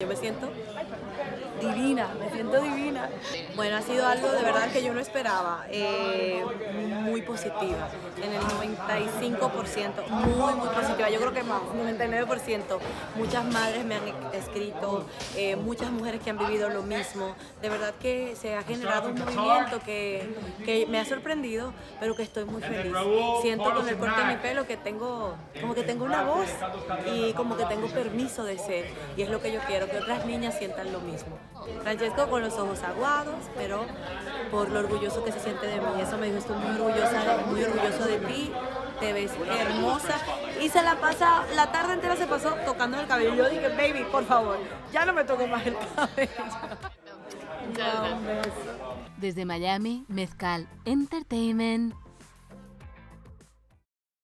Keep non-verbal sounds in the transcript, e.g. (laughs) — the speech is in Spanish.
Yo me siento divina, me siento divina. Bueno, ha sido algo de verdad que yo no esperaba, eh, positiva, en el 95%, muy, muy positiva, yo creo que más, 99%. Muchas madres me han escrito, eh, muchas mujeres que han vivido lo mismo, de verdad que se ha generado un movimiento que, que me ha sorprendido, pero que estoy muy feliz. Siento con el corte de mi pelo que tengo, como que tengo una voz y como que tengo permiso de ser, y es lo que yo quiero, que otras niñas sientan lo mismo. Francesco con los ojos aguados, pero por lo orgulloso que se siente de mí. Eso me dijo, estoy muy orgullosa, muy orgulloso de ti, te ves hermosa. Y se la pasa, la tarde entera se pasó tocando el cabello. Yo dije, baby, por favor, ya no me toques más el cabello. (laughs) Desde Miami, Mezcal Entertainment.